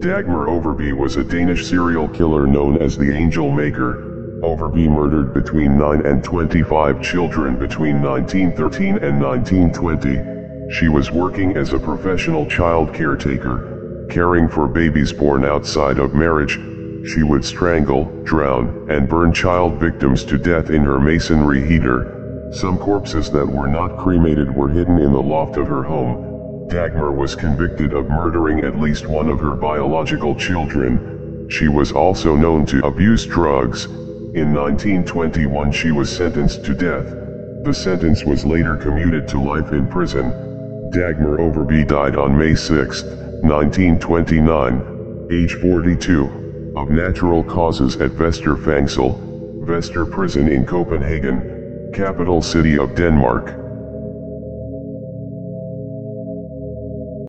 Dagmar Overbye was a Danish serial killer known as the Angel Maker. Overbye murdered between 9 and 25 children between 1913 and 1920. She was working as a professional child caretaker, caring for babies born outside of marriage. She would strangle, drown, and burn child victims to death in her masonry heater. Some corpses that were not cremated were hidden in the loft of her home, Dagmar was convicted of murdering at least one of her biological children. She was also known to abuse drugs. In 1921 she was sentenced to death. The sentence was later commuted to life in prison. Dagmar Overbye died on May 6, 1929, age 42, of natural causes at Vesterfængsel, Vester prison in Copenhagen, capital city of Denmark.